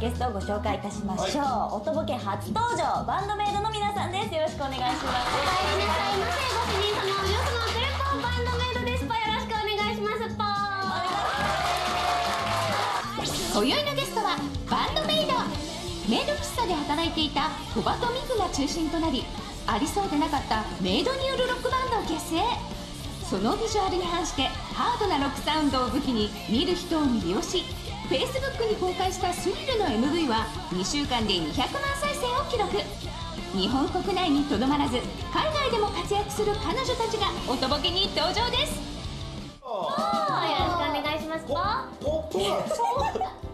ゲストをご紹介いたしましょう、はい、おとぼけ初登場バンドメイドの皆さんです。よろしくお願いします。お帰りなさいませご主人様お嬢様クレポンバンドメイドです。ぽよろしくお願いします。ぽ今宵のゲストはバンドメイドメイド喫茶で働いていた小バとミクが中心となりありそうでなかったメイドによるロックバンドを結成そのビジュアルに反してハードなロックサウンドを武器に見る人を魅了し Facebook に公開したスリルの MV は2週間で200万再生を記録。日本国内にとどまらず海外でも活躍する彼女たちがおとぼけに登場です。よろしくお願いします。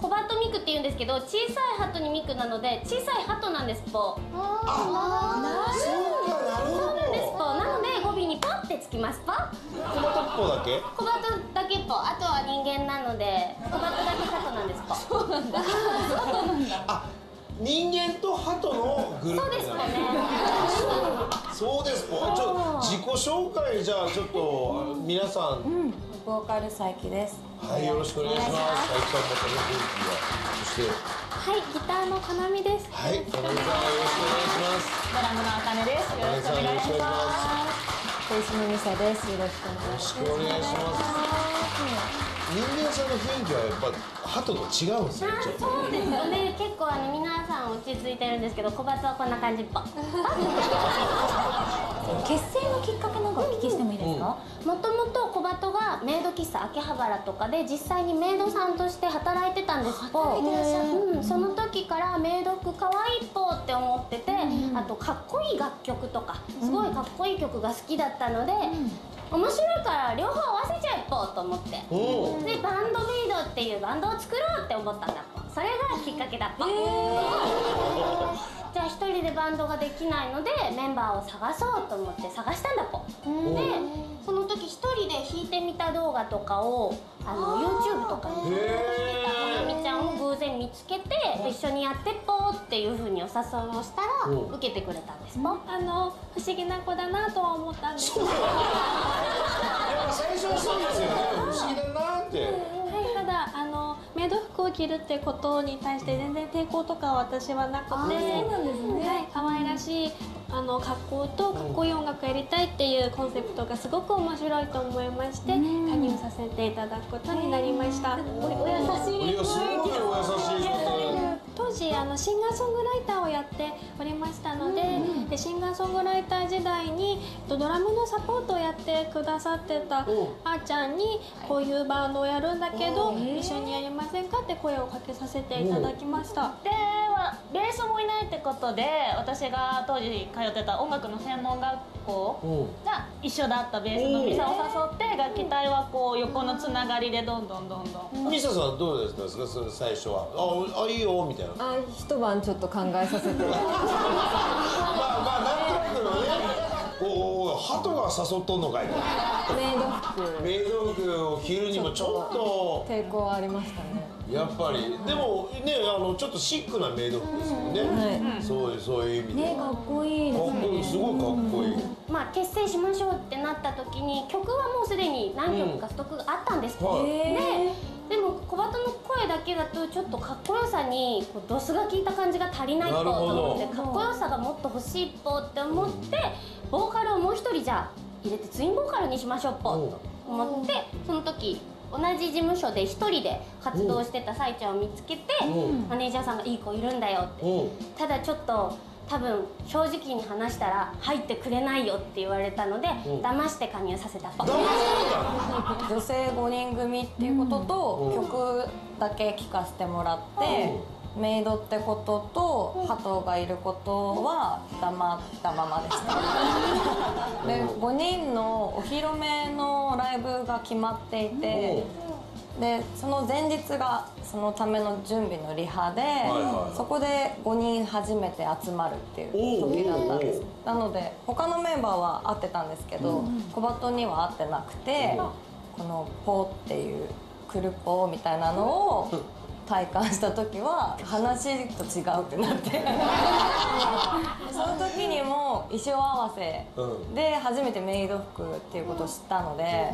コバトミクって言うんですけど小さいハトにミクなので小さいハトなんですぽああなるほどってつきますか？小バトっぽだけ？小バトだけっぽ。あとは人間なので小バトだけ鳩なんですぽそうなんだ。そうなんだ。あ人間と鳩のグループそうですかね。そうです。かちょ自己紹介じゃあちょっと皆さん、うん、ボーカル佐伯です。はいよろしくお願いします。佐伯さんまたね元気がそして。はいギターのかなみです。はいかなみさんよろしくお願いします。ドラムのあかねです。よろしくお願いしますベースのミサです。よろしくお願いします。人間さんの雰囲気はやっぱ鳩と違うんですよ。そうですよね。結構あの皆さん落ち着いてるんですけど、小松はこんな感じ。っぽ。結成のきっかけなんかお聞きしてもいいですか？もともと小鳩がメイド喫茶秋葉原とかで実際にメイドさんとして働いてたんです。ぽ。うん、その時からメイド服可愛いっぽって思ってて、あとかっこいい楽曲とかすごいかっこいい曲が好きだったので。面白いから両方合わせちゃえぽうと思って。でバンドメイドっていうバンドを作ろうって思ったんだ。っぽそれがきっかけだっぽ、えー。じゃあ一人でバンドができないのでメンバーを探そうと思って探したんだぽ。でその時一人で弾いてみた動画とかをあの YouTube とかにしてたかなみちゃんを偶然見つけて一緒にやってぽっていうふうにお誘いをしたら受けてくれたんですぽ。あの不思議な子だなとは思ったんですけど。最初はそうですよね。不思議だなって。ただあのメイド服を着るってことに対して全然抵抗とか私はなくて。い、可愛らしいあの格好とかっこいい音楽やりたいっていうコンセプトがすごく面白いと思いまして加入させていただくことになりました。お優しい。時あのシンガーソングライターをやっておりましたのでうん、でシンガーソングライター時代にドラムのサポートをやってくださってたあーちゃんにこういうバンドをやるんだけど一緒にやりませんかって声をかけさせていただきました。ではベースもいないってことで私が当時通ってた音楽の専門学校が一緒だったベースのミサを誘って楽器隊はこう横のつながりでどんどんどんどん。ミサさんどうですか？最初は。ああいいよみたいな。あ一晩ちょっと考えさせて。まあまあなんとなくのね鳩が誘っとんのかい。メイド服。メイド服を着るにもちょっと。抵抗ありましたね。やっぱり。でもねあのちょっとシックなメイド服ですよね、はい、そうそういう意味でねかっこいいですね。すごいかっこいい、まあ結成しましょうってなった時に曲はもうすでに何曲かストックがあったんです。けど、うん、ででも小鳩のけだとちょっとかっこよさにこうドスが効いた感じが足りないと思ってかっこよさがもっと欲しいっぽって思って、ボーカルをもう一人じゃ入れてツインボーカルにしましょうっぽと思ってその時同じ事務所で一人で活動してたさいちゃんを見つけてマネージャーさんが「いい子いるんだよ」って。ただちょっと多分正直に話したら入ってくれないよって言われたので騙して加入させた女性5人組っていうことと曲だけ聴かせてもらってメイドってことと鳩がいることは黙ったままでした。で5人のお披露目のライブが決まっていてでその前日がそのための準備のリハで、そこで5人初めて集まるっていう時だったんです。なので他のメンバーは会ってたんですけど、小バトには会ってなくて、この「ポ」っていう「クルポ」みたいなのを体感した時は話と違うってなって。その時にも衣装合わせで初めてメイド服っていうことを知ったので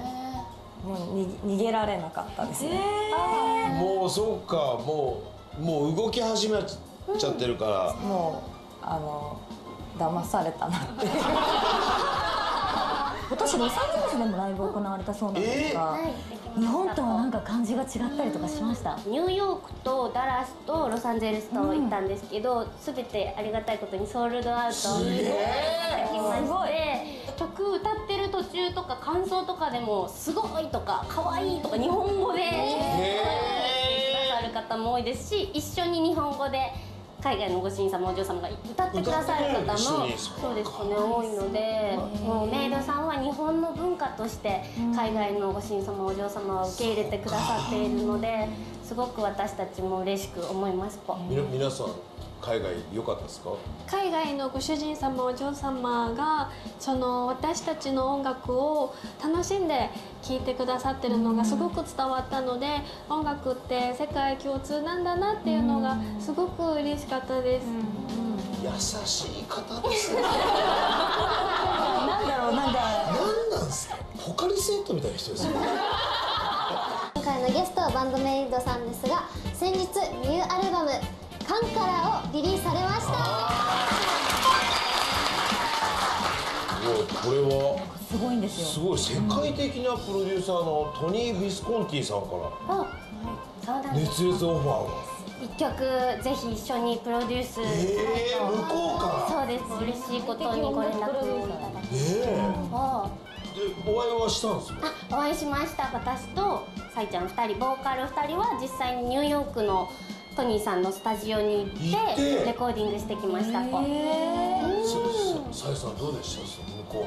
もう逃げられなかったですね、もうそうかもうもう動き始めちゃってるから、もうあの騙されたなって。い う今年ロサンゼルスでもライブ行われたそうなんですが、日本とはなんか感じが違ったりとかしました？ニューヨークとダラスとロサンゼルスと行ったんですけど、すべてありがたいことにソールドアウトすげえきまして曲歌ってる途中とか感想とかでも「すごい」とか「かわいい」とか日本語で言ってくださる方も多いですし一緒に日本語で海外のご主人様お嬢様が歌ってくださる方もそうですね多いのでもうメイドさんは日本の文化として海外のご主人様お嬢様を受け入れてくださっているのですごく私たちも嬉しく思います。皆さん海外良かったですか？海外のご主人様お嬢様がその私たちの音楽を楽しんで聴いてくださってるのがすごく伝わったので音楽って世界共通なんだなっていうのがすごく嬉しかったです。優しい方ですね。なんだろうなんか何なんですか？ポカリセットみたいな人ですよね。今回のゲストはバンドメイドさんですが先日ム「カンカラ」をリリースされました。これは。すごいんですよすごい世界的なプロデューサーのトニー・ビスコンティさんから。熱烈オファーが一曲ぜひ一緒にプロデュース。えー、向こうから。そうです嬉しいことにご連絡をいただきでお会いはしたんですよお会いしました私とさいちゃん2人ボーカル2人は実際にニューヨークのトニーさんのスタジオに行ってレコーディングしてきましたぽささやさんどうでした？その向こ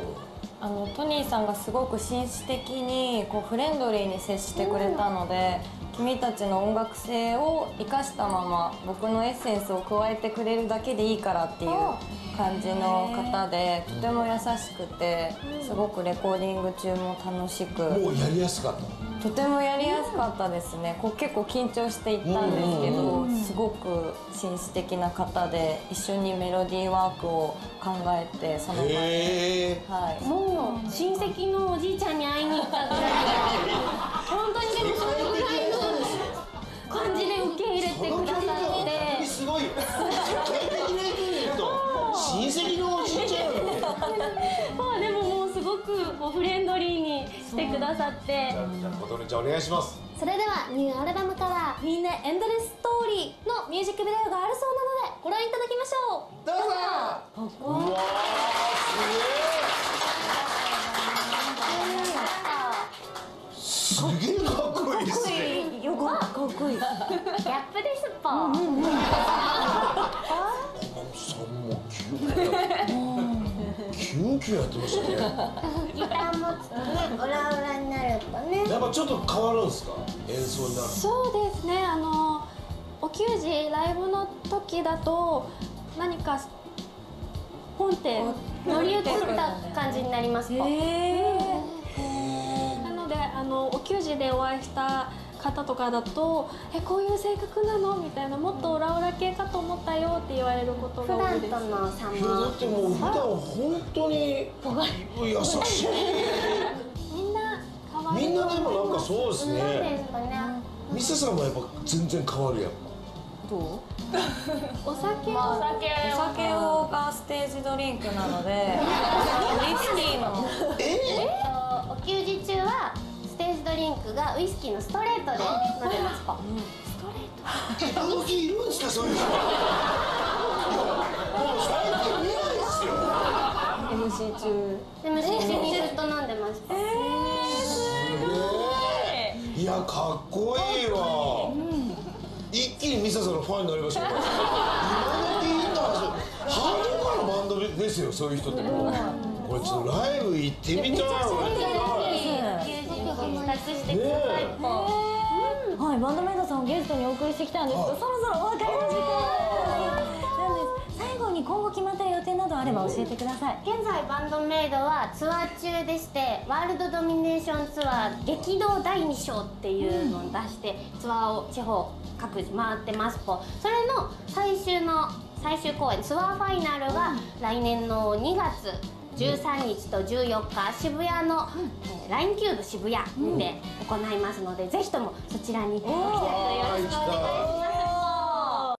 あのトニーさんがすごく紳士的にこうフレンドリーに接してくれたので、君たちの音楽性を生かしたまま僕のエッセンスを加えてくれるだけでいいからっていう感じの方でとても優しくてすごくレコーディング中も楽しく。のもうやりやすかったとてもやりやすかったですね。こう結構緊張していったんですけどすごく紳士的な方で一緒にメロディーワークを考えてその場で。はい。もう親戚のおじいちゃんに会いに行ったぐらい本当にでもそれぐらいの感じで受け入れてくださってすごい親戚のおじいちゃんま あでももうすごくこうフレンドリーにしてくださって。じゃあ琴音ちゃんお願いします。それではニューアルバムから「みんなエンドレスストーリー」のミュージックビデオがあるそうなのでご覧いただきましょう。どうぞ。うわーすげえすげえかっこいいですね。よくかっこいい。ギャップですぽ。さんキュンキュンやってましたねギター持つとねオラオラになるとね。やっぱちょっと変わるんですか？演奏になるそうですねあのお給仕ライブの時だと何かポンって乗り移った感じになりますぽなのであのお給仕でお会いした方とかだと「えこういう性格なの?」みたいな「もっとオラオラ系かと思ったよ」って言われること普が多いです。段との差。いやだもってもう普段本当に優しい。みんな可愛いみんなでもなんかそうですそうでね。さんもやっぱ全然変わるやん。お酒を、お酒を。がステージドリンクなので。ウイスキーの。お給仕中はドリンクがウイスキーのストレートで飲んでます。ぽ今時いるんですかそういう人もう最近見ないですよ MC 中 MC 中にずっと飲んでますぽいやかっこいいわ、一気にミサさんのファンになりましたね今時いいんだハードコアのバンドですよそういう人ってもうこれちょっとライブ行ってみたい俺給仕に復活してください。ぽはい、バンドメイドさんをゲストにお送りしてきたんですけど、はい。そろそろお別れの時間なんです。最後に今後決まってる予定などあれば教えてください。現在バンドメイドはツアー中でしてワールドドミネーションツアー激動第2章っていうのを出してツアーを地方各自回ってますぽそれの最終の最終公演ツアーファイナルが来年の2月13日と14日渋谷の、えーラインキューブ渋谷で行いますので、ぜひともそちらにご期待よろしくお願いします。